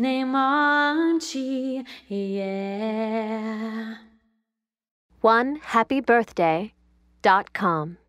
name Comanche, yeah. One happy birthday dot com.